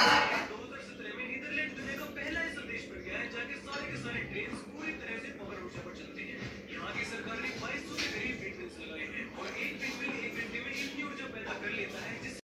Gracias.